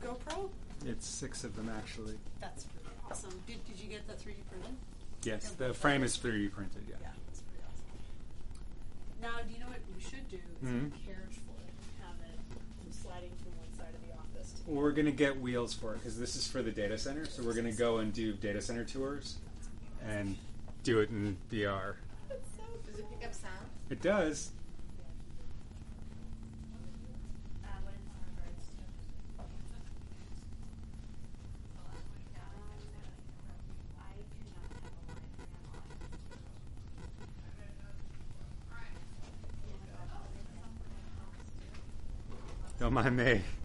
the GoPro? It's six of them actually. That's pretty awesome. Did, did you get that 3D printed? Yes, the frame is 3D printed. Yeah. Yeah, that's pretty awesome. Now, do you know what we should do? Is Mhm. a carriage full and have it sliding from one side of the office to the Well, we're gonna get wheels for it because this is for the data center. So we're gonna go and do data center tours and do it in VR. Does it pick up sound? It does. Don't mind me.